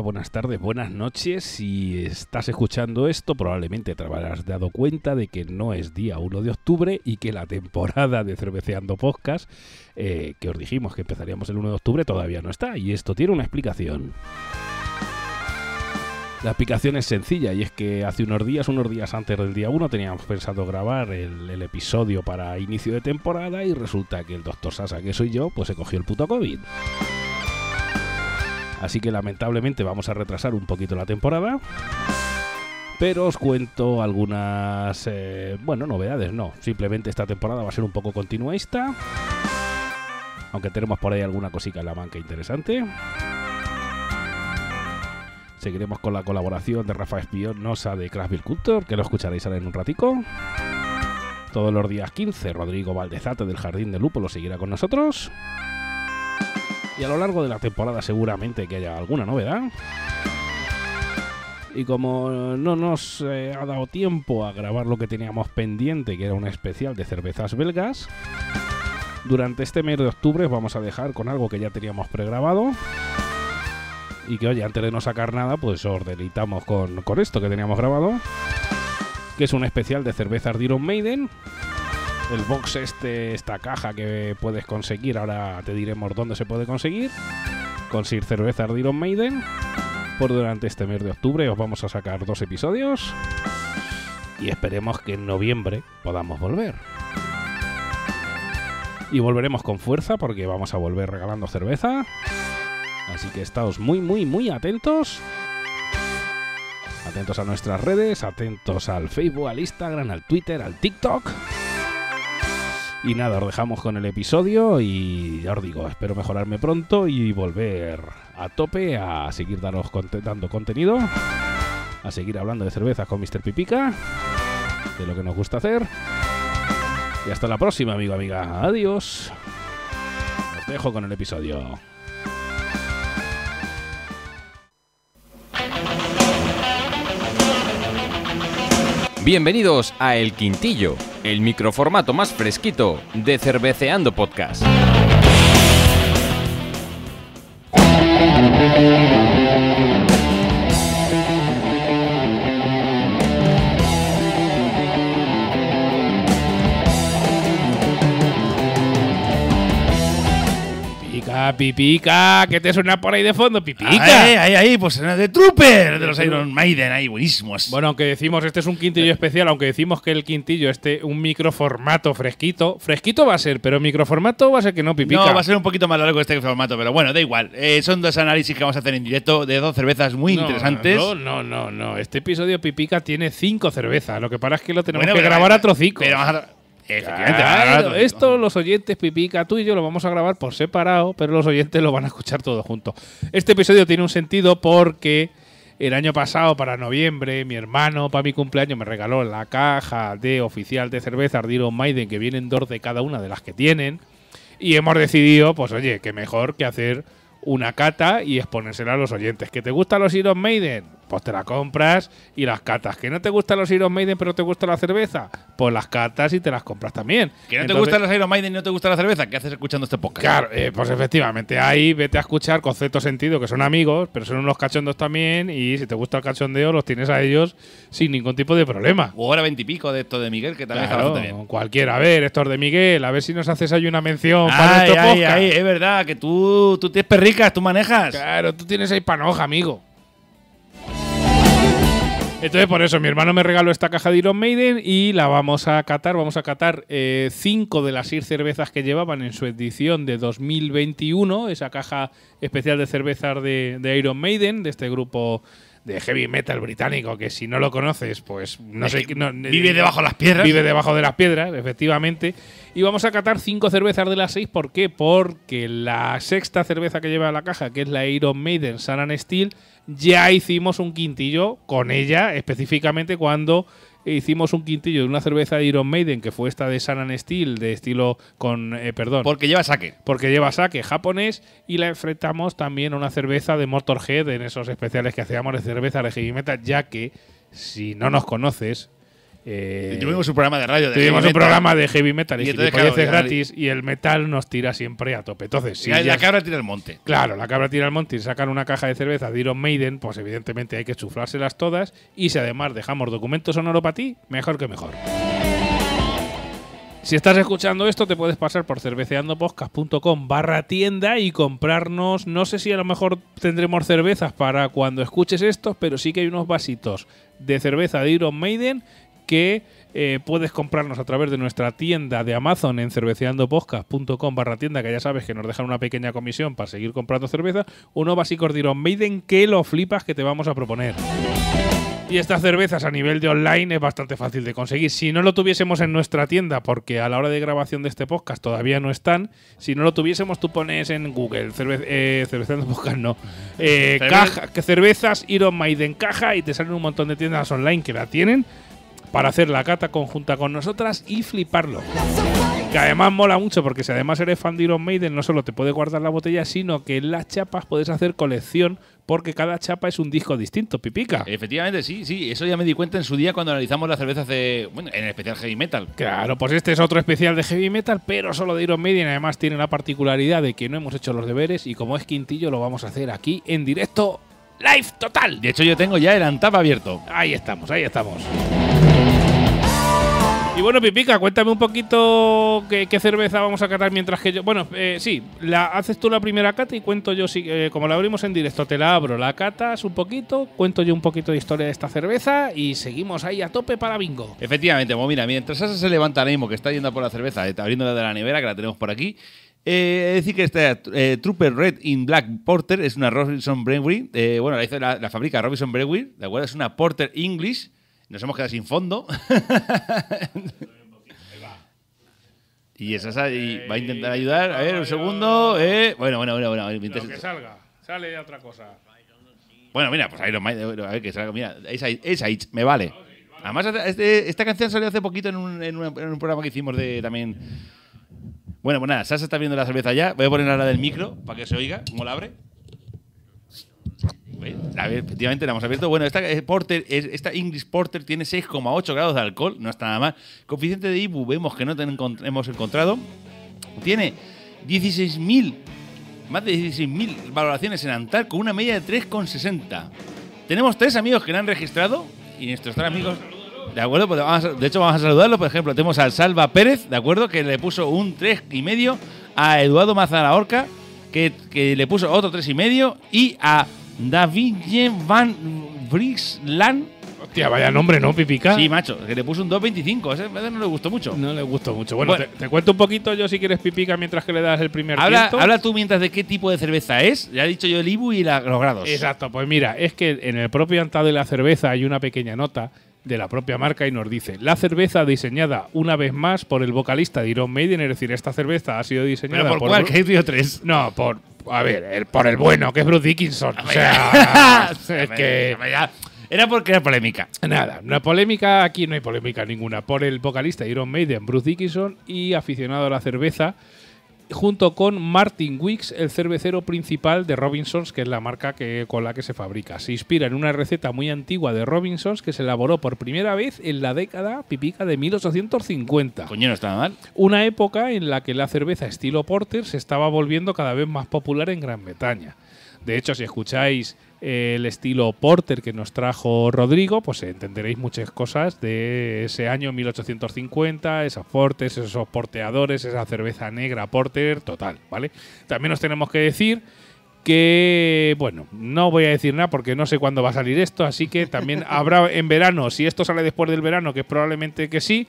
buenas tardes, buenas noches. Si estás escuchando esto, probablemente te habrás dado cuenta de que no es día 1 de octubre y que la temporada de Cerveceando Podcast, eh, que os dijimos que empezaríamos el 1 de octubre, todavía no está. Y esto tiene una explicación. La explicación es sencilla y es que hace unos días, unos días antes del día 1, teníamos pensado grabar el, el episodio para inicio de temporada y resulta que el doctor Sasa, que soy yo, pues se cogió el puto COVID. Así que lamentablemente vamos a retrasar un poquito la temporada. Pero os cuento algunas, eh, bueno, novedades, no. Simplemente esta temporada va a ser un poco continuista. Aunque tenemos por ahí alguna cosita en la banca interesante. Seguiremos con la colaboración de Rafa Espinosa de Craftville Culture, que lo escucharéis ahora en un ratico. Todos los días 15, Rodrigo Valdezate del Jardín de Lupo lo seguirá con nosotros. Y a lo largo de la temporada seguramente que haya alguna novedad. Y como no nos eh, ha dado tiempo a grabar lo que teníamos pendiente, que era un especial de cervezas belgas, durante este mes de octubre os vamos a dejar con algo que ya teníamos pregrabado. Y que, oye, antes de no sacar nada, pues os deleitamos con, con esto que teníamos grabado. Que es un especial de cervezas de Iron Maiden el box este, esta caja que puedes conseguir, ahora te diremos dónde se puede conseguir. Conseguir cervezas de Iron Maiden. Por durante este mes de octubre os vamos a sacar dos episodios. Y esperemos que en noviembre podamos volver. Y volveremos con fuerza porque vamos a volver regalando cerveza. Así que estáos muy, muy, muy atentos. Atentos a nuestras redes, atentos al Facebook, al Instagram, al Twitter, al TikTok. Y nada, os dejamos con el episodio y ya os digo, espero mejorarme pronto y volver a tope a seguir daros dando contenido, a seguir hablando de cervezas con Mr. Pipica, de lo que nos gusta hacer. Y hasta la próxima, amigo, amiga. Adiós. Os dejo con el episodio. Bienvenidos a El Quintillo, el microformato más fresquito de Cerveceando Podcast. Pipica, pipica, que te suena por ahí de fondo, pipica. Ahí, ahí, ahí, pues de Trooper de los Iron Maiden, ahí, buenísimos. Bueno, aunque decimos este es un quintillo especial, aunque decimos que el quintillo este un microformato fresquito, fresquito va a ser, pero microformato va a ser que no pipica. No, va a ser un poquito más largo este formato, pero bueno, da igual. Eh, son dos análisis que vamos a hacer en directo de dos cervezas muy No, interesantes. No, no, no, no. Este episodio pipica tiene cinco cervezas. Lo que pasa es que lo tenemos Bueno, que grabar a trocicos. Pero Efectivamente, Claro, esto los oyentes pipica, tú y yo lo vamos a grabar por separado, pero los oyentes lo van a escuchar todo junto. Este episodio tiene un sentido porque el año pasado, para noviembre, mi hermano, para mi cumpleaños, me regaló la caja de oficial de cerveza de Iron Maiden, que vienen dos de cada una de las que tienen. Y hemos decidido, pues oye, que mejor que hacer una cata y exponérsela a los oyentes. ¿Que te gustan los Iron Maiden? Pues te la compras y las catas. ¿Que no te gustan los Iron Maiden pero te gusta la cerveza? Pues las catas y te las compras también. Que no te gustan los Iron Maiden y no te gusta la cerveza, ¿qué haces escuchando este podcast? Claro, eh, pues efectivamente, ahí vete a escuchar concepto sentido, que son amigos, pero son unos cachondos también, y si te gusta el cachondeo, los tienes a ellos sin ningún tipo de problema. O hora veintipico de esto de Miguel, que también está Claro, bastante bien. cualquiera. A ver, Héctor de Miguel, a ver si nos haces ahí una mención para Ay, nuestro ay, podcast. ay, es verdad, que tú, tú tienes perricas, tú manejas. Claro, tú tienes ahí panoja, amigo. Entonces, por eso, mi hermano me regaló esta caja de Iron Maiden y la vamos a catar. Vamos a catar eh, cinco de las seis cervezas que llevaban en su edición de 2021, esa caja especial de cervezas de, de Iron Maiden, de este grupo de heavy metal británico, que si no lo conoces, pues no Es sé. que no- vive debajo de las piedras. Vive debajo de las piedras, efectivamente. Y vamos a catar cinco cervezas de las seis. ¿Por qué? Porque la sexta cerveza que lleva la caja, que es la Iron Maiden Sun and Steel, ya hicimos un quintillo con ella, específicamente cuando hicimos un quintillo de una cerveza de Iron Maiden, que fue esta de Sun and Steel, de estilo con. eh, perdón. Porque lleva saque. porque lleva saque japonés y la enfrentamos también a una cerveza de Motorhead en esos especiales que hacíamos de cerveza de heavy metal, ya que si no nos conoces Eh, Tuvimos un programa de radio de tuvimos un metal. programa de heavy metal y, Y entonces, claro, gratis y el metal nos tira siempre a tope. Entonces, si la, ya- la cabra tira el monte. Claro, la cabra tira al monte y sacan una caja de cerveza de Iron Maiden, pues evidentemente hay que chuflárselas todas. Y si además dejamos documento sonoro para ti, mejor que mejor. Si estás escuchando esto, te puedes pasar por cerveceandopodcast.com barra tienda y comprarnos, no sé si a lo mejor tendremos cervezas para cuando escuches esto, pero sí que hay unos vasitos de cerveza de Iron Maiden que eh, puedes comprarnos a través de nuestra tienda de Amazon en cerveceandopodcast.com barra tienda, que ya sabes que nos dejan una pequeña comisión para seguir comprando cerveza, unos básicos de Iron Maiden que lo flipas que te vamos a proponer. Y estas cervezas a nivel de online es bastante fácil de conseguir. Si no lo tuviésemos en nuestra tienda, porque a la hora de grabación de este podcast todavía no están, si no lo tuviésemos, tú pones en Google cerve eh, cerveceando podcast, no. Eh, caja, cervezas Iron Maiden caja y te salen un montón de tiendas online que la tienen para hacer la cata conjunta con nosotras y fliparlo. Que además mola mucho porque si además eres fan de Iron Maiden no solo te puedes guardar la botella, sino que en las chapas puedes hacer colección porque cada chapa es un disco distinto, pipica. Efectivamente, sí, sí. Eso ya me di cuenta en su día cuando analizamos las cervezas de. Bueno, en especial heavy metal. Claro, pues este es otro especial de heavy metal, pero solo de Iron Maiden. Además tiene la particularidad de que no hemos hecho los deberes y como es quintillo lo vamos a hacer aquí en directo, live total. De hecho, yo tengo ya el Antap abierto. Ahí estamos, ahí estamos. Y bueno, Pipica, cuéntame un poquito qué, qué cerveza vamos a catar mientras que yo. Bueno, eh, sí, la, haces tú la primera cata y cuento yo, si, eh, como la abrimos en directo, te la abro, la catas un poquito, cuento yo un poquito de historia de esta cerveza y seguimos ahí a tope para bingo. Efectivamente, pues mira, mientras Sasa se levanta ahora mismo, que está yendo por la cerveza, eh, abriéndola de la nevera, que la tenemos por aquí. Eh, decir que esta eh, Trooper Red in Black Porter es una Robinson Brewery. eh, bueno, la hizo la, la fábrica Robinson Brewery, ¿de acuerdo? Es una Porter English. Nos hemos quedado sin fondo. y esa y va a intentar ayudar. A ver, un segundo. eh, bueno, bueno, bueno, bueno. mientras- salga, sale de otra cosa. bueno, mira, pues Iron Maiden, a ver que salga, mira, esa, me vale. Además, este- esta canción salió hace poquito en un, en un- en un programa que hicimos de también. Bueno, pues nada, Sasa está viendo la cerveza ya. Voy a poner la del micro para que se oiga cómo la abre. A ver, efectivamente la hemos abierto. Bueno, esta eh, Porter, es- esta English Porter tiene 6,8 grados de alcohol, no está nada mal. Coeficiente de IBU vemos que no ten- hemos encontrado. Tiene 16.000, más de 16.000 valoraciones en Antar con una media de 3,60. Tenemos tres amigos que la han registrado y nuestros tres amigos. De acuerdo, pues vamos a- de hecho vamos a saludarlo. Por ejemplo, tenemos al Salva Pérez, de acuerdo, que le puso un 3,5. A Eduardo Mazaraorca, que, que le puso otro 3,5. Y a David Van Brisland. Hostia, vaya nombre, ¿no, Pipica? Sí, macho, que le puso un 2,25. Ese no le gustó mucho. No le gustó mucho. Bueno, Bueno. te, te cuento un poquito yo si quieres, Pipica, mientras que le das el primer Habla, tiento. habla tú mientras de qué tipo de cerveza es. Ya he dicho yo el IBU y la- los grados. Exacto, pues mira, es que en el propio antado de la cerveza hay una pequeña nota de la propia marca y nos dice la cerveza diseñada una vez más por el vocalista de Iron Maiden, es decir, esta cerveza ha sido diseñada ¿Pero por cuál? Dicho tres. No, por a ver, el- por el bueno, que es Bruce Dickinson. O sea, es que Ya. Era porque era polémica. Nada, una polémica, aquí no hay polémica ninguna. Por el vocalista de Iron Maiden, Bruce Dickinson, y aficionado a la cerveza, junto con Martin Wicks, el cervecero principal de Robinsons, que es la marca que, con la que se fabrica. Se inspira en una receta muy antigua de Robinsons que se elaboró por primera vez en la década pipica de 1850. Coño, no estaba mal. Una época en la que la cerveza estilo porter se estaba volviendo cada vez más popular en Gran Bretaña. De hecho, si escucháis eh, el estilo porter que nos trajo Rodrigo, pues entenderéis muchas cosas de ese año 1850, esos portes, esos porteadores, esa cerveza negra porter, total, ¿vale? También os tenemos que decir que, bueno, no voy a decir nada porque no sé cuándo va a salir esto, así que también habrá en verano, si esto sale después del verano, que probablemente que sí,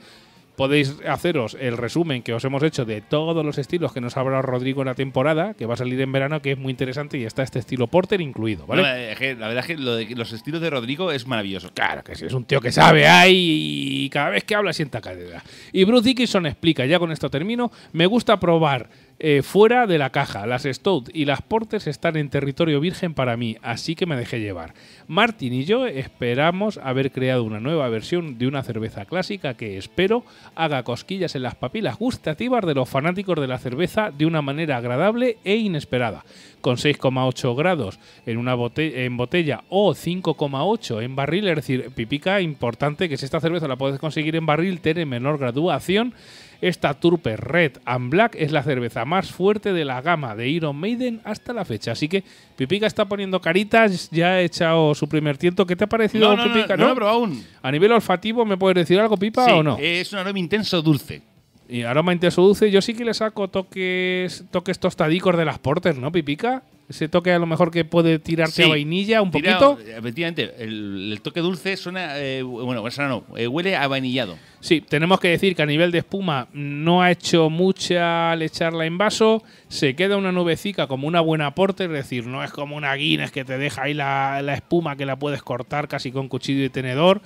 podéis haceros el resumen que os hemos hecho de todos los estilos que nos ha hablado Rodrigo en la temporada, que va a salir en verano, que es muy interesante y está este estilo porter incluido, ¿vale? No, la verdad es que lo de los estilos de Rodrigo es maravilloso. Claro que sí, es un tío que sabe ahí y cada vez que habla sienta cadera. Y Bruce Dickinson explica, ya con esto termino, me gusta probar eh, fuera de la caja. Las Stout y las Porters están en territorio virgen para mí, así que me dejé llevar. Martin y yo esperamos haber creado una nueva versión de una cerveza clásica que espero haga cosquillas en las papilas gustativas de los fanáticos de la cerveza de una manera agradable e inesperada. Con 6,8 grados en una bote- en botella o 5,8 en barril, es decir, pipica importante que si esta cerveza la puedes conseguir en barril tiene menor graduación. Esta Turper Red and Black es la cerveza más fuerte de la gama de Iron Maiden hasta la fecha. Así que Pipica está poniendo caritas, ya ha echado su primer tiento. ¿Qué te ha parecido, No, no, no, Pipica? no lo he probado aún. A nivel olfativo, ¿me puedes decir algo, Pipa, Sí, o no? Es un aroma intenso dulce. Y aroma intenso dulce, yo sí que le saco toques toques tostadicos de las porters, ¿no, Pipica? Ese toque a lo mejor que puede tirarte a vainilla un Tira- poquito. Efectivamente, el, el toque dulce suena. eh, bueno, suena no, eh, huele a vainillado. Sí, tenemos que decir que a nivel de espuma no ha hecho mucha al echarla en vaso. Se queda una nubecica como una buena porter, es decir, no es como una Guinness que te deja ahí la, la espuma que la puedes cortar casi con cuchillo y tenedor.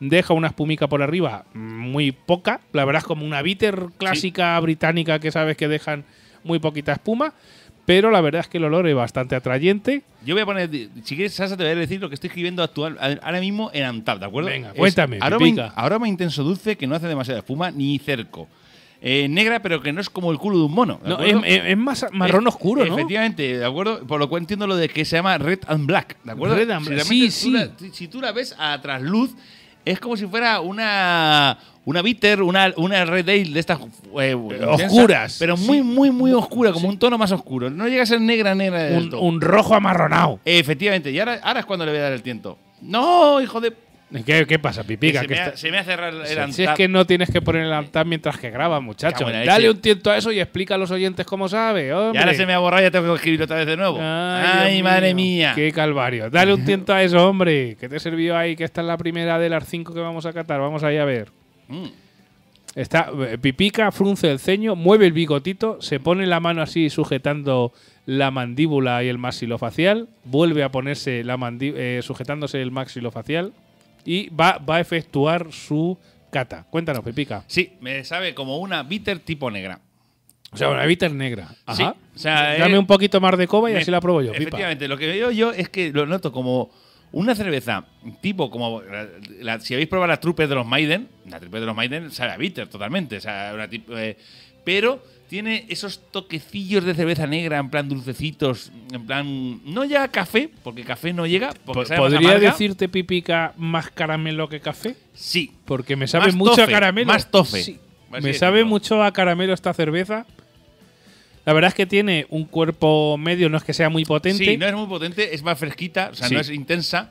Deja una espumica por arriba muy poca. La verdad es como una bitter clásica británica que sabes que dejan muy poquita espuma. Pero la verdad es que el olor es bastante atrayente. Yo voy a poner. Si quieres, Sasa, te voy a decir lo que estoy escribiendo actual, ahora mismo en Antap, ¿de acuerdo? Venga, Es cuéntame, Aroma, in- aroma intenso dulce que no hace demasiada espuma ni cerco. Eh, negra, pero que no es como el culo de un mono. ¿de No, acuerdo? es, más marrón Es- oscuro, ¿no? Efectivamente, ¿de acuerdo? Por lo cual entiendo lo de que se llama Red and Black, ¿de acuerdo? Red and Black, sí, sí. la- si tú la ves a trasluz, es como si fuera una una bitter, una, una red ale de estas eh, oscuras. pero muy, muy, muy oscura, como un tono más oscuro. No llega a ser negra, negra. del Un, todo. un rojo amarronado. Efectivamente, y ahora, ahora es cuando le voy a dar el tiento. No, hijo de. ¿Qué, qué pasa, Pipica? se, Que me está- se me hace el Antap. Si es que no tienes que poner el altar mientras que grabas, muchacho. Dale un tiento a eso y explica a los oyentes cómo sabe. Y hombre. ahora se me ha borrado y ya tengo que escribirlo otra vez de nuevo. Ay, madre mía. Qué calvario. Dale un tiento a eso, hombre. ¿Qué te sirvió ahí? Que esta es la primera de las cinco que vamos a catar. Vamos ahí a ver. Mm. Está eh, Pipica, frunce el ceño, mueve el bigotito, se pone la mano así sujetando la mandíbula y el maxilofacial, vuelve a ponerse la eh, sujetándose el maxilofacial y va, va a efectuar su cata. Cuéntanos, Pipica. Sí, me sabe como una bitter tipo negra. O sea, una bitter negra. Ajá. Sí, o sea, Dame eh, un poquito más de coba y Me- así la pruebo yo, Pipa. Efectivamente, lo que veo yo es que lo noto como una cerveza tipo como la- la- si habéis probado la Trooper de los Maiden, la Trooper de los Maiden sabe a bitter totalmente, o sea, una tip- eh, pero tiene esos toquecillos de cerveza negra en plan dulcecitos, en plan no ya café, porque café no llega, porque sabe ¿Podría decirte, Pipica, más caramelo que café? sí. Porque me sabe Más mucho tofe, a caramelo. más tofe. Sí. Me sabe tipo. mucho a caramelo esta cerveza. La verdad es que tiene un cuerpo medio, no es que sea muy potente. Sí, no es muy potente, es más fresquita, o sea, Sí. no es intensa,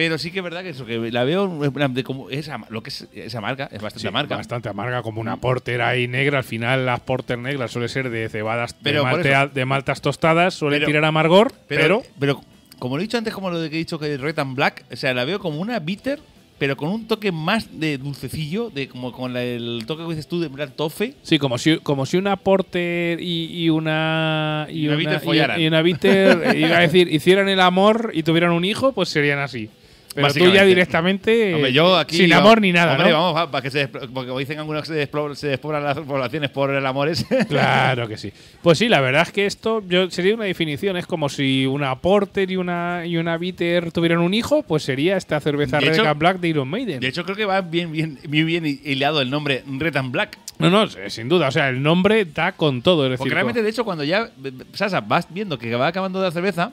pero sí que es verdad que eso, que la veo de como es ama- lo que es, es amarga, es bastante Sí, amarga. bastante amarga, como una porter ahí negra. Al final, las porter negras suele ser de cebadas, de, Pero por malte- eso. de maltas tostadas, suele Pero- tirar amargor, pero, Pero, pero, como lo he dicho antes, como lo de que he dicho que es Red and Black, o sea, la veo como una bitter, pero con un toque más de dulcecillo, de como con la- el toque que dices tú de plan tofe. sí, como si, como si una porter y, y una y, Y una bitter follaran. y una bitter, iba a decir, hicieran el amor y tuvieran un hijo, pues serían así. Pero tú ya directamente Hombre, yo aquí. sin amor ni nada, hombre, ¿no? vamos, va, para que se porque como dicen algunos que se, despoblan las poblaciones por el amor ese. Claro que sí. Pues sí, la verdad es que esto yo, sería una definición. Es como si una Porter y una, y una Bitter tuvieran un hijo, pues sería esta cerveza De Red hecho- and Black de Iron Maiden. De hecho, creo que va bien, bien, muy bien hilado el nombre Red and Black. no, no, sin duda. O sea, el nombre da con todo. Es decir, Porque realmente, de hecho, cuando ya, eh, Sasa, vas viendo que va acabando la cerveza,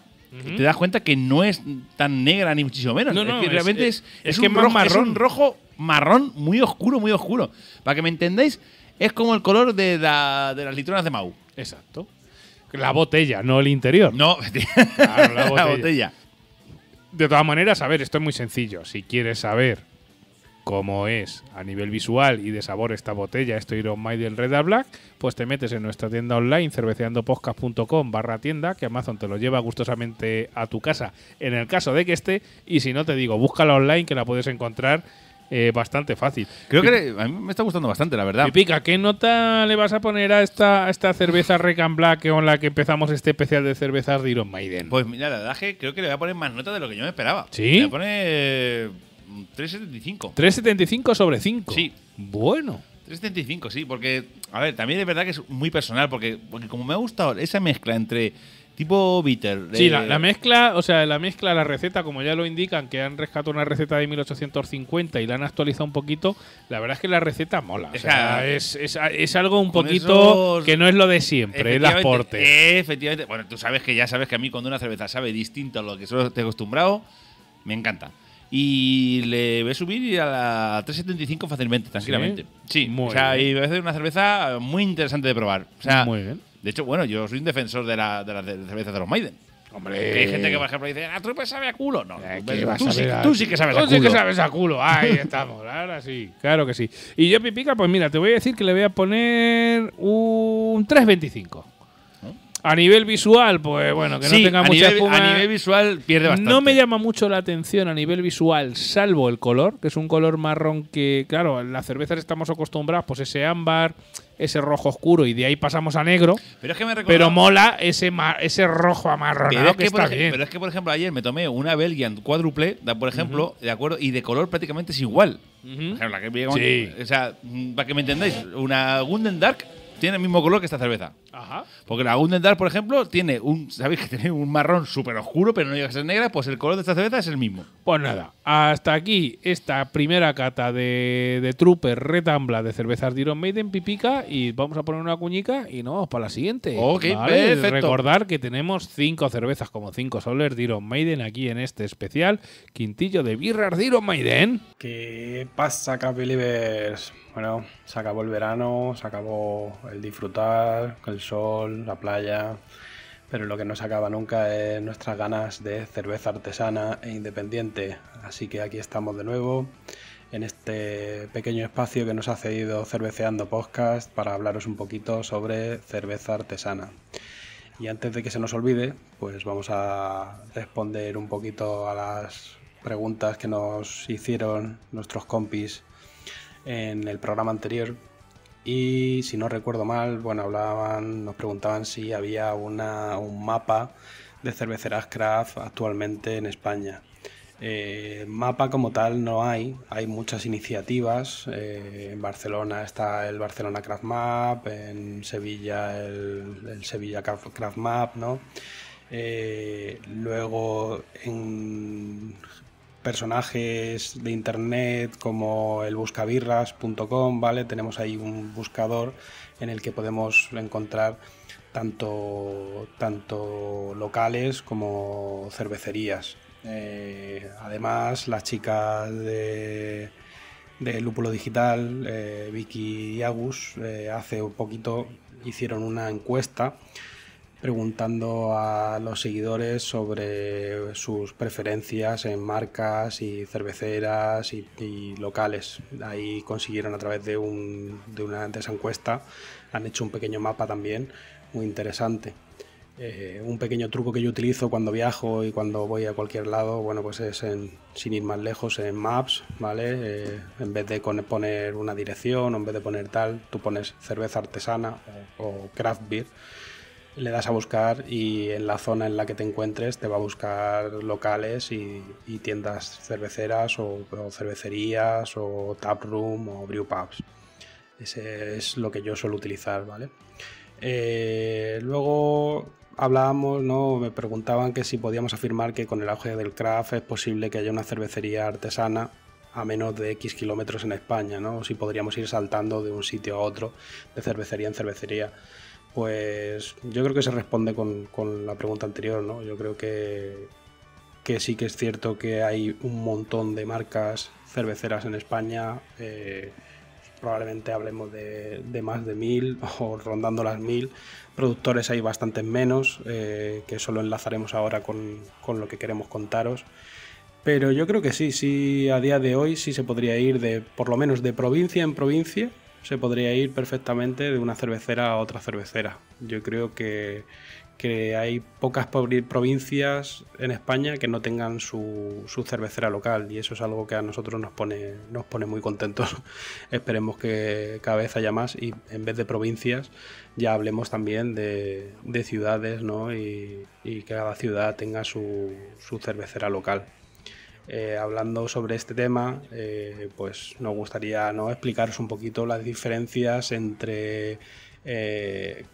te das cuenta que no es tan negra ni muchísimo menos. No, es que realmente es- es, es es que un es marrón. un rojo marrón muy oscuro, muy oscuro. Para que me entendáis, es como el color de, la- de las litronas de Mau. Exacto. La botella, no el interior. No, Claro, la la botella. botella. De todas maneras, a ver, esto es muy sencillo. Si quieres saber cómo es a nivel visual y de sabor esta botella, esto Iron Maiden Red and Black, pues te metes en nuestra tienda online, cerveceandopodcast.com barra tienda, que Amazon te lo lleva gustosamente a tu casa en el caso de que esté, y si no te digo, búscala online que la puedes encontrar eh, bastante fácil. Creo que a mí me está gustando bastante, la verdad. Pipica, ¿qué nota le vas a poner a esta, a esta cerveza Red and Black con la que empezamos este especial de cervezas de Iron Maiden? Pues mira, la verdad es que creo que le voy a poner más nota de lo que yo me esperaba. ¿Sí? Le voy a poner 3.75. 3,75 sobre 5. Sí. Bueno. 375, sí, porque, a ver, también es verdad que es muy personal, porque, porque como me ha gustado esa mezcla entre tipo bitter. Sí, eh, la, la mezcla, o sea, la mezcla, la receta, como ya lo indican, que han rescatado una receta de 1850 y la han actualizado un poquito, la verdad es que la receta mola. O Es sea, es, es, es algo un poquito esos- que no es lo de siempre, el efectivamente, aporte. Efectivamente. Bueno, tú sabes que ya sabes que a mí cuando una cerveza sabe distinto a lo que solo estoy acostumbrado, me encanta. Y le a subir a la 375 fácilmente, tranquilamente. Sí, Muy o sea, bien. y me parece una cerveza muy interesante de probar. O sea, Muy bien. de hecho, bueno, yo soy un defensor de, la, de las de- cervezas de los Maiden. Hombre, Que hay gente que, por ejemplo, dice, la trupe sabe a culo. No, Eh, tú, ¿qué vas tú a sí, a- tú sí que sabes tú a sí culo. que sabes a culo. Ahí estamos, ahora sí. Claro que sí. Y yo, Pipica, pues mira, te voy a decir que le voy a poner un 325. A nivel visual, pues bueno, que Sí, no tenga a mucha nivel, espuma. a nivel visual pierde bastante. No me llama mucho la atención a nivel visual, salvo el color, que es un color marrón que, claro, en las cervezas estamos acostumbrados, pues ese ámbar, ese rojo oscuro, y de ahí pasamos a negro. Pero es que me Pero mola ese, ese rojo amarronado que, que, está bien. pero es que, por ejemplo, ayer me tomé una Belgian cuádruple, por ejemplo, de acuerdo, y de color prácticamente es igual. Por ejemplo, la que Sí. O sea, para que me entendáis, una Gunden Dark tiene el mismo color que esta cerveza. Ajá. Porque la Gunden Dark, por ejemplo, tiene un, ¿sabéis que tiene un marrón súper oscuro, pero no llega a ser negra? Pues el color de esta cerveza es el mismo. Pues nada, hasta aquí esta primera cata de, de Trooper Retambla de cervezas de Iron Maiden Pipica y vamos a poner una cuñica y nos vamos para la siguiente. Ok, perfecto. Recordar que tenemos cinco cervezas como cinco soles de Iron Maiden aquí en este especial quintillo de birras de Iron Maiden. ¿Qué pasa, Cap Believers? Bueno, se acabó el verano, se acabó el disfrutar, el sol, la playa, pero lo que no se acaba nunca es nuestras ganas de cerveza artesana e independiente. Así que aquí estamos de nuevo en este pequeño espacio que nos ha cedido Cerveceando Podcast para hablaros un poquito sobre cerveza artesana. Y antes de que se nos olvide, pues vamos a responder un poquito a las preguntas que nos hicieron nuestros compis en el programa anterior. Y si no recuerdo mal, bueno, hablaban, nos preguntaban si había un mapa de cerveceras craft actualmente en España. Eh, mapa como tal no hay, hay muchas iniciativas. eh, en Barcelona está el Barcelona Craft Map, en Sevilla el, Sevilla Craft Craft Map, ¿no? Eh, luego en personajes de internet como el buscabirras.com, ¿vale? Tenemos ahí un buscador en el que podemos encontrar tanto, tanto locales como cervecerías. Eh, además, las chicas de, de Lúpulo Digital, eh, Vicky y Agus, eh, hace un poquito hicieron una encuesta preguntando a los seguidores sobre sus preferencias en marcas y cerveceras y, locales. Ahí consiguieron a través de, un, de una de esa encuesta, han hecho un pequeño mapa también muy interesante. Eh, un pequeño truco que yo utilizo cuando viajo y cuando voy a cualquier lado, bueno, pues es en, sin ir más lejos en Maps, ¿vale? Eh, en vez de poner una dirección o en vez de poner tal, tú pones cerveza artesana o craft beer le das a buscar y en la zona en la que te encuentres te va a buscar locales y, tiendas cerveceras o, cervecerías o tap room o brew pubs. Ese es lo que yo suelo utilizar, ¿vale? Eh, luego hablábamos, ¿no? Me preguntaban que si podíamos afirmar que con el auge del craft es posible que haya una cervecería artesana a menos de X kilómetros en España, ¿no? O si podríamos ir saltando de un sitio a otro, de cervecería en cervecería. Pues yo creo que se responde con, con la pregunta anterior, ¿no? Yo creo que, que sí que es cierto que hay un montón de marcas cerveceras en España. eh, probablemente hablemos de, de más de mil o rondando las mil. Productores hay bastantes menos, eh, que solo enlazaremos ahora con, con lo que queremos contaros. Pero yo creo que sí, sí, a día de hoy sí se podría ir de, por lo menos de provincia en provincia, se podría ir perfectamente de una cervecera a otra cervecera. Yo creo que, que hay pocas provincias en España que no tengan su, su cervecera local y eso es algo que a nosotros nos pone, nos pone muy contentos. Esperemos que cada vez haya más y en vez de provincias ya hablemos también de, de ciudades ¿no? y, y que cada ciudad tenga su, su cervecera local. Eh, hablando sobre este tema, eh, pues nos gustaría ¿no? explicaros un poquito las diferencias entre eh,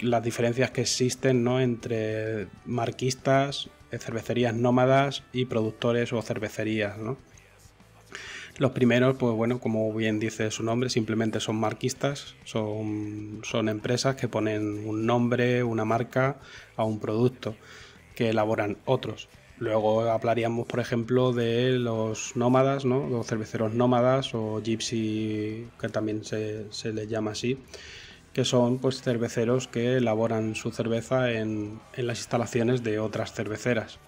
las diferencias que existen ¿no? entre marquistas, cervecerías nómadas y productores o cervecerías. ¿no? Los primeros, pues bueno, como bien dice su nombre, simplemente son marquistas, son, son empresas que ponen un nombre, una marca a un producto que elaboran otros. Luego hablaríamos, por ejemplo, de los nómadas, ¿no? los cerveceros nómadas o gypsy, que también se, les llama así, que son pues cerveceros que elaboran su cerveza en, en las instalaciones de otras cerveceras.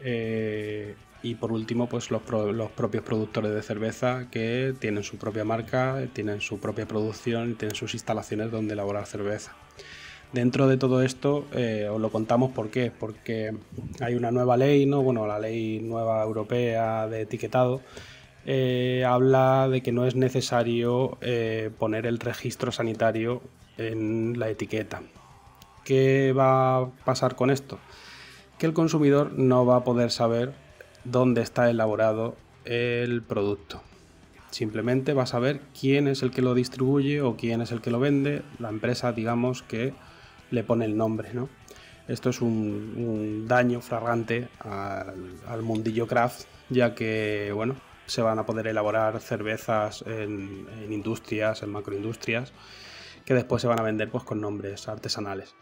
Eh, y por último, pues los, los propios productores de cerveza que tienen su propia marca, tienen su propia producción y tienen sus instalaciones donde elaborar cerveza. Dentro de todo esto, eh, os lo contamos por qué. Porque hay una nueva ley, ¿no? Bueno, la ley nueva europea de etiquetado eh, habla de que no es necesario eh, poner el registro sanitario en la etiqueta. ¿Qué va a pasar con esto? Que el consumidor no va a poder saber dónde está elaborado el producto. Simplemente va a saber quién es el que lo distribuye o quién es el que lo vende, la empresa, digamos, que le pone el nombre, ¿no? Esto es un, daño flagrante al, mundillo craft, ya que, bueno, se van a poder elaborar cervezas en, industrias, en macroindustrias, que después se van a vender pues, con nombres artesanales.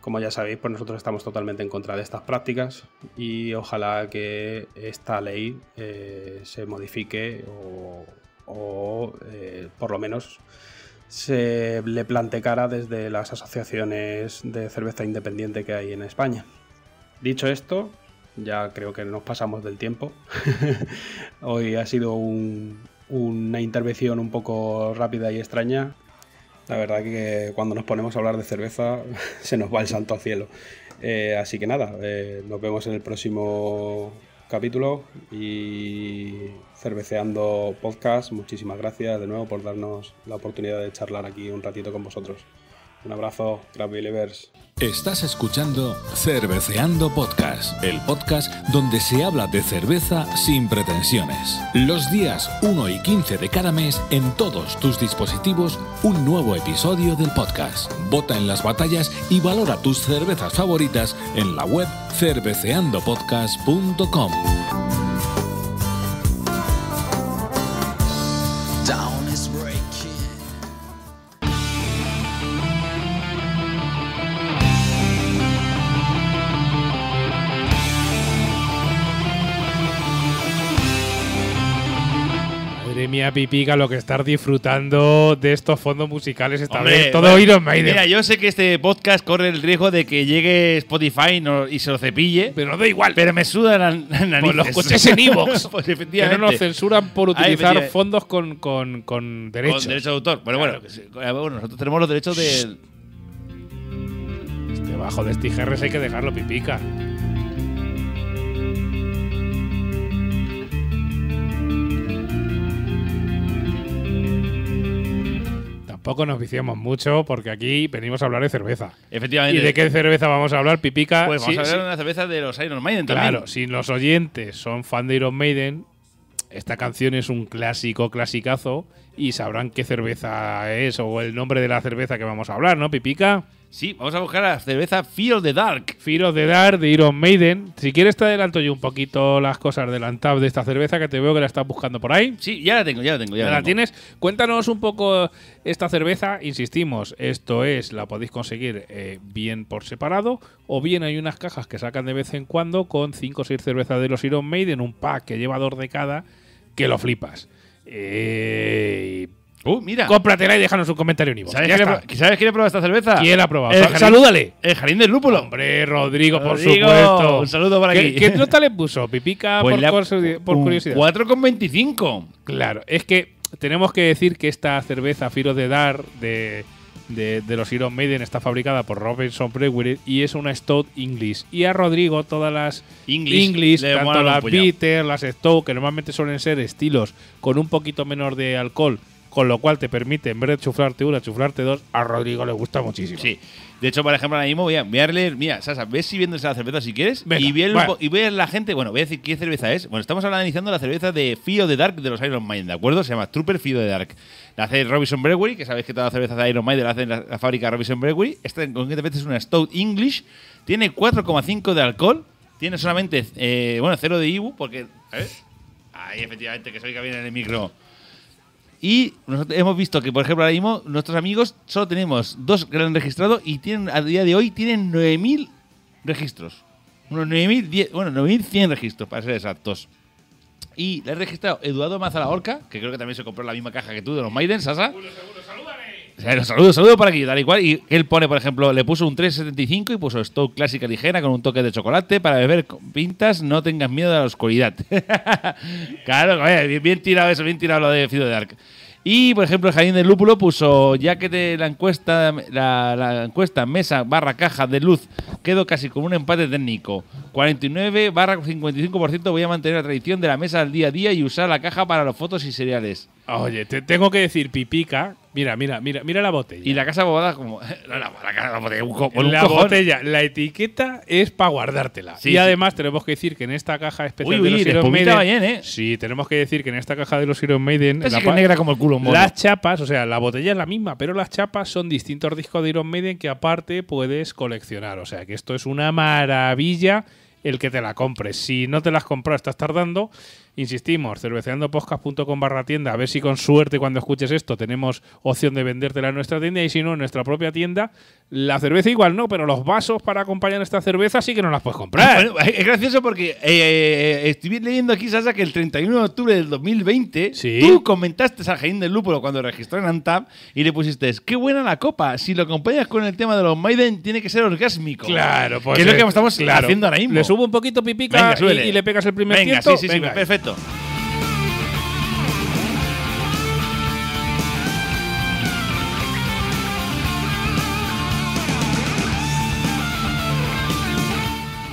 Como ya sabéis, pues nosotros estamos totalmente en contra de estas prácticas y ojalá que esta ley eh, se modifique o, o, eh, por lo menos se le plante cara desde las asociaciones de cerveza independiente que hay en España. Dicho esto, ya creo que nos pasamos del tiempo. Hoy ha sido un- una intervención un poco rápida y extraña. La verdad que cuando nos ponemos a hablar de cerveza se nos va el santo al cielo. Eh, así que nada, eh, nos vemos en el próximo capítulo y cerveceando podcast. Muchísimas gracias de nuevo por darnos la oportunidad de charlar aquí un ratito con vosotros. Un abrazo, Crab Believers. Estás escuchando Cerveceando Podcast, el podcast donde se habla de cerveza sin pretensiones. Los días 1 y 15 de cada mes en todos tus dispositivos un nuevo episodio del podcast. Vota en las batallas y valora tus cervezas favoritas en la web cerveceandopodcast.com. mía, Pipica, lo que estás disfrutando de estos fondos musicales esta Hombre, vez. Todo bueno, Iron Maiden. Mira, yo sé que este podcast corre el riesgo de que llegue Spotify no- y se lo cepille. pero da igual. Pero me suda la, la nariz. Pues los coches en iVoox. pues que no nos censuran por utilizar efectivamente. fondos con, con, con derechos. Con derecho de autor. Bueno. Eh, bueno, nosotros tenemos los derechos de. Este bajo de Stigerres hay que dejarlo, Pipica. Tampoco nos viciamos mucho porque aquí venimos a hablar de cerveza. Efectivamente. ¿Y de qué cerveza vamos a hablar, Pipica? Pues vamos Sí, a hablar sí. de una cerveza de los Iron Maiden también. Claro, si los oyentes son fan de Iron Maiden, esta canción es un clásico, clasicazo, y sabrán qué cerveza es o el nombre de la cerveza que vamos a hablar, ¿no, Pipica? Sí, vamos a buscar la cerveza Fear of the Dark. Fear of the Dark de Iron Maiden. Si quieres te adelanto yo un poquito las cosas del de esta cerveza que te veo que la estás buscando por ahí. Sí, ya la tengo, ya la tengo. Ya ¿Ya la la tengo. tienes? Cuéntanos un poco esta cerveza. Insistimos, esto es, la podéis conseguir eh, bien por separado o bien hay unas cajas que sacan de vez en cuando con 5 o 6 cervezas de los Iron Maiden, un pack que lleva dos de cada, que lo flipas. Eh, Uh, mira. cómpratela y déjanos un comentario en. ¿Sabes ¿Sabes quién ha probado esta cerveza? ¿Quién la ha probado? El jardín- Salúdale. El jardín del lúpulo. Hombre, Rodrigo, por supuesto. un saludo ¿Qué- aquí. ¿Qué, nota le puso? Pipica Pues por, por curiosidad. 4,25. Claro, es que tenemos que decir que esta cerveza Firo de Dar de, de, de los Iron Maiden está fabricada por Robinson Brewery y es una Stout English. Y a Rodrigo todas las English le tanto las. Bitter, las Stout, que normalmente suelen ser estilos con un poquito menor de alcohol con lo cual te permite, en vez de chuflarte una, chuflarte dos. A Rodrigo le gusta muchísimo. Sí. De hecho, por ejemplo, ahora mismo voy a, voy a leer, mira, Sasa, ves si viendo esa cerveza si quieres. Venga, y, va. y ve la gente, bueno, voy a decir qué cerveza es. Bueno, estamos iniciando la cerveza de Fio de Dark de los Iron Maiden, ¿de acuerdo? Se llama Trooper Fio de Dark. La hace Robinson Brewery, que sabéis que todas las cervezas de Iron Maiden la hace en la, la fábrica Robinson Brewery. Esta concretamente es una Stout English. Tiene 4,5 de alcohol. Tiene solamente, eh, bueno, cero de IBU, porque. A ver. Ahí, efectivamente, que soy que viene en el micro. Y nosotros hemos visto que, por ejemplo, ahora mismo nuestros amigos solo tenemos dos que lo han registrado y tienen a día de hoy tienen 9.000 registros. Unos 9.000, die- bueno, 9.100 registros, para ser exactos. Y le he registrado Eduardo Mazalahorca, que creo que también se compró la misma caja que tú de los Maiden, Sasa. Saludos, saludos por aquí, tal y cual. Y él pone, por ejemplo, le puso un 375 y puso Stout clásica ligera con un toque de chocolate para beber pintas, no tengas miedo a la oscuridad. claro, bien, tirado eso, bien tirado lo de Fido de. Y, por ejemplo, el Jardín del Lúpulo puso, ya que de la encuesta, la encuesta mesa barra caja de luz quedó casi con un empate técnico. 49 barra 55% voy a mantener la tradición de la mesa al día a día y usar la caja para las fotos y cereales. Oye, te tengo que decir, Pipica. Mira, mira, mira, mira la botella. Y la casa bobada como... No, la, la, casa bobada, un co- con un la cojón. botella, la etiqueta es para guardártela. Sí, y sí. además tenemos que decir que en esta caja especial Uy, de uy, los la Iron Maiden, bien, ¿eh? sí, tenemos que decir que en esta caja de los Iron Maiden, la que negra como el culo, mono. las chapas, o sea, la botella es la misma, pero las chapas son distintos discos de Iron Maiden que aparte puedes coleccionar. O sea, que esto es una maravilla el que te la compres. Si no te la has comprado, estás tardando. Insistimos, cerveceandopodcast.com barra tienda. A ver si con suerte cuando escuches esto tenemos opción de vendértela en nuestra tienda y si no, en nuestra propia tienda. La cerveza igual no, pero los vasos para acompañar esta cerveza sí que no las puedes comprar. Bueno, es gracioso porque eh, eh, estoy leyendo aquí, Sasa, que el 31 de octubre del 2020 Sí. tú comentaste al Jardín del Lúpulo cuando registró en Antap y le pusiste, qué buena la copa, si lo acompañas con el tema de los Maiden tiene que ser orgásmico. Claro, pues Que es lo eh, que estamos claro. haciendo ahora mismo. Le subo un poquito pipica Venga, y- le pegas el primer Venga, tiento. sí, sí, sí, Venga.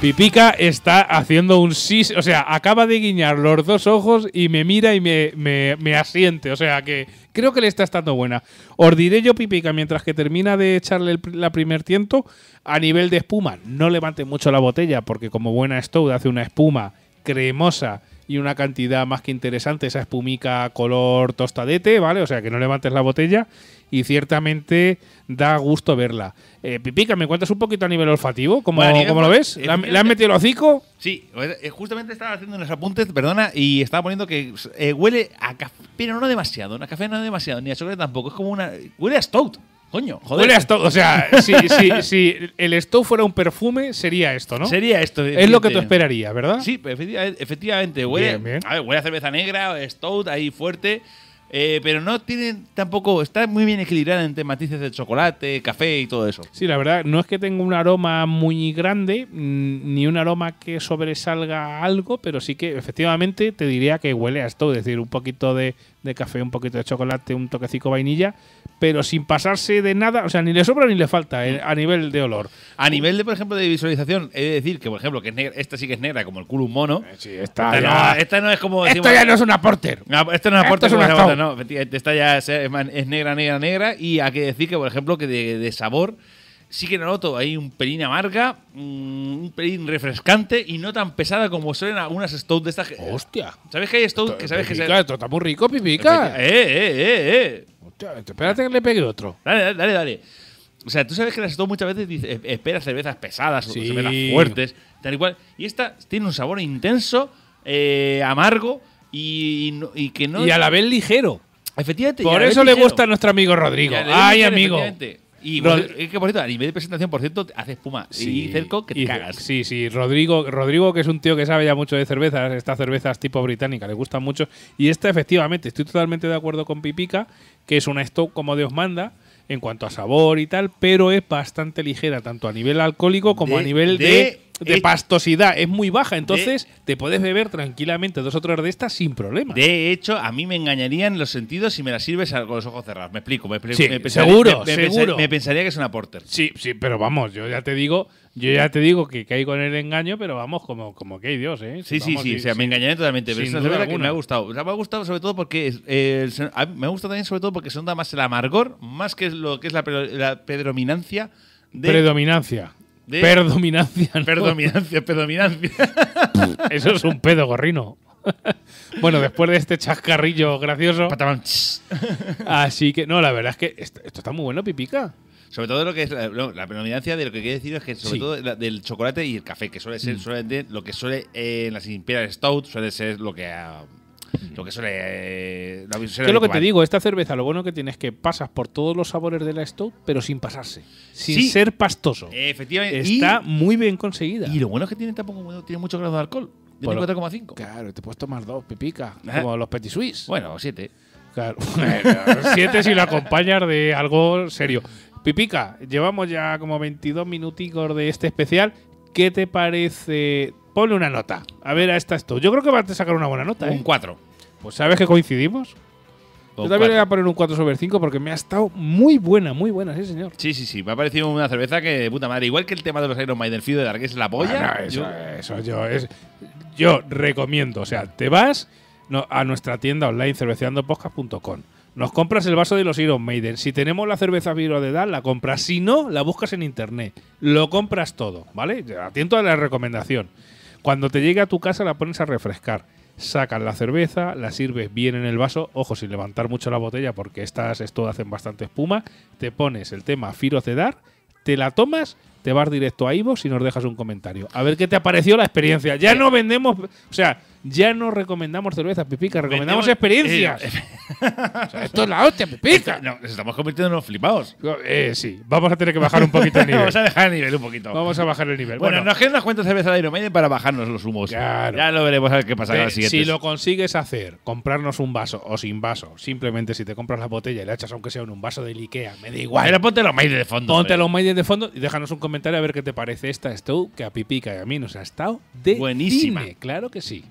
Pipica está haciendo un sí, o sea, acaba de guiñar los dos ojos y me mira y me, me- asiente. O sea, que creo que le está estando buena. Os diré yo, Pipica, mientras que termina de echarle la primer tiento, a nivel de espuma, no levante mucho la botella, porque como buena Stout hace una espuma cremosa y una cantidad más que interesante, esa espumica color tostadete, ¿vale? O sea, que no levantes la botella y ciertamente da gusto verla. Eh, Pipica, ¿me cuentas un poquito a nivel olfativo? ¿Cómo, Bueno, cómo lo ves? ¿Le, han- le han metido el hocico? Sí, eh, justamente estaba haciendo unos apuntes, perdona, y estaba poniendo que eh, huele a café, pero no demasiado, a café no demasiado, ni a chocolate tampoco, es como una... Huele a stout, coño, joder. Huele a Stout. O sea, si, si, si el Stout fuera un perfume, sería esto, ¿no? Sería esto. es lo que tú esperarías, ¿verdad? Sí, efectivamente, efectivamente huele, Bien, bien. A ver, huele a cerveza negra, stout ahí fuerte, eh, pero no tiene tampoco, está muy bien equilibrada entre matices de chocolate, café y todo eso. Sí, la verdad, no es que tenga un aroma muy grande, mm, ni un aroma que sobresalga algo, pero sí que efectivamente te diría que huele a esto, es decir, un poquito de, de café, un poquito de chocolate, un toquecico vainilla, pero sin pasarse de nada, o sea, ni le sobra ni le falta eh, a nivel de olor. A nivel de, por ejemplo, de visualización, he de decir que, por ejemplo, que es negra, esta sí que es negra, como el culo un mono. Sí, Esta, ya- no, esta no es como. Decimos- ya no es una porter. No, esto no es Esto aporte es una no, esta ya es, es negra, negra, negra. Y hay que decir que, por ejemplo, que de, de sabor sí que noto ahí un pelín amarga, mm, un pelín refrescante y no tan pesada como suelen algunas stout de estas. Hostia. ¿Sabes que hay stout que sabes que se. Pipica, esto está muy rico, pipica. Eh, eh, eh, eh. Hostia, espérate que le pegue otro. Dale, dale, dale. O sea, tú sabes que las stout muchas veces dice, eh, esperas cervezas pesadas o Sí. cervezas fuertes, tal y cual. Y esta tiene un sabor intenso, eh, amargo y, no- y que no. Y a la vez ligero. Efectivamente. Por eso le ligero. gusta a nuestro amigo Rodrigo. Ay, ligero, amigo. Y Rod- es que, por cierto, a nivel de presentación, por cierto, hace espuma. y cerco que te y- cagas. Sí, sí. Rodrigo, Rodrigo, que es un tío que sabe ya mucho de cervezas, estas cervezas tipo británica, le gustan mucho. Y esta, efectivamente, estoy totalmente de acuerdo con Pipica, que es una stock como Dios manda en cuanto a sabor y tal, pero es bastante ligera, tanto a nivel alcohólico como De- a nivel de, de- de Eh, pastosidad es muy baja, entonces te puedes beber tranquilamente dos o tres de estas sin problema. De hecho, a mí me engañarían los sentidos si me la sirves con los ojos cerrados. Me explico. Me, explico, Sí, me seguro, me- me seguro. me pensaría que es una porter. Sí, sí, pero vamos, yo ya te digo, yo ya te digo que caigo en el engaño, pero vamos, como, como que hay Dios, ¿eh? Sí, sí, Vamos, sí. O sea, me engañaría totalmente. Pero es cerveza que me ha gustado. O sea, me ha gustado sobre todo porque eh, me gusta también sobre todo porque se nota más el amargor, más que lo que es la, la predominancia de. Predominancia. De- Predominancia. ¿no? Predominancia, predominancia. Eso es un pedo, gorrino. bueno, después de este chascarrillo gracioso. Así que, no, la verdad es que esto, esto está muy bueno, pipica. Sobre todo lo que es la, no, la predominancia de lo que quiere decir es que sobre Sí. todo la- del chocolate y el café, que suele ser Mm. lo que suele eh, en las Imperial Stout suele ser lo que ah, lo que suele eh, lo, suele Que es lo que te digo, esta cerveza lo bueno que tienes es que pasas por todos los sabores de la Stout, pero sin pasarse. Sin Sí. ser pastoso. Efectivamente. Está muy bien conseguida. y, lo bueno es que tiene tampoco tiene mucho grado de alcohol. Tiene Bueno, 4,5. Claro, te puedes tomar dos, pipica. Ajá. Como los Petit Suisse. Bueno, 7. Claro. Bueno, siete si lo acompañas de algo serio. Pipica, llevamos ya como 22 minuticos de este especial. ¿Qué te parece? Ponle una nota. A ver, a esta esto. Yo creo que vas a sacar una buena nota, Un ¿eh? 4. Pues sabes que coincidimos. Yo también le voy a poner un 4 sobre 5 porque me ha estado muy buena, muy buena, sí, señor. Sí, sí, sí. Me ha parecido una cerveza que de puta madre. Igual que el tema de los Iron Maiden Fido de Dark es la polla. Bueno, eso, yo- eso yo es. Yo recomiendo, o sea, te vas no, a nuestra tienda online cerveceandopodcast.com. Nos compras el vaso de los Iron Maiden. Si tenemos la cerveza Viro de Dal, la compras. Si no, la buscas en internet. Lo compras todo, ¿vale? Atento a la recomendación. Cuando te llegue a tu casa, la pones a refrescar. Sacas la cerveza, la sirves bien en el vaso. Ojo, sin levantar mucho la botella, porque estas esto hacen bastante espuma. Te pones el tema Firos de Dar, te la tomas, te vas directo a Ivo y nos dejas un comentario. A ver qué te ha parecido la experiencia. Ya no vendemos, o sea, ya no recomendamos cervezas, Pipica, recomendamos Vendemos- experiencias. Eh, O sea, esto es la hostia, Pipica. no, nos estamos convirtiendo en unos flipados. Eh, sí, vamos a tener que bajar un poquito el nivel. Vamos a dejar el nivel un poquito. Vamos a bajar el nivel. Bueno, Bueno, nos quedan unas cuantas cervezas de Iron Maiden para bajarnos los humos. Claro. Ya lo veremos a ver qué pasa las siguientes. si lo consigues hacer, comprarnos un vaso o sin vaso, simplemente si te compras la botella y la echas aunque sea en un vaso del Ikea, me da igual. Pero ponte los Maiden de fondo. Ponte los Maiden de fondo y déjanos un comentario a ver qué te parece esta Stow que a Pipica y a mí nos ha estado de Buenísima. cine. Claro que sí.